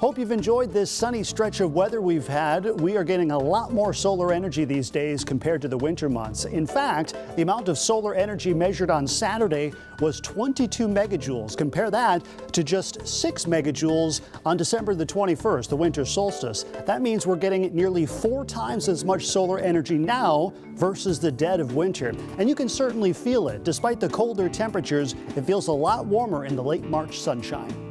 Hope you've enjoyed this sunny stretch of weather we've had. We are getting a lot more solar energy these days compared to the winter months. In fact, the amount of solar energy measured on Saturday was 22 megajoules. Compare that to just 6 megajoules on December the 21st, the winter solstice. That means we're getting nearly four times as much solar energy now versus the dead of winter. And you can certainly feel it. Despite the colder temperatures, it feels a lot warmer in the late March sunshine.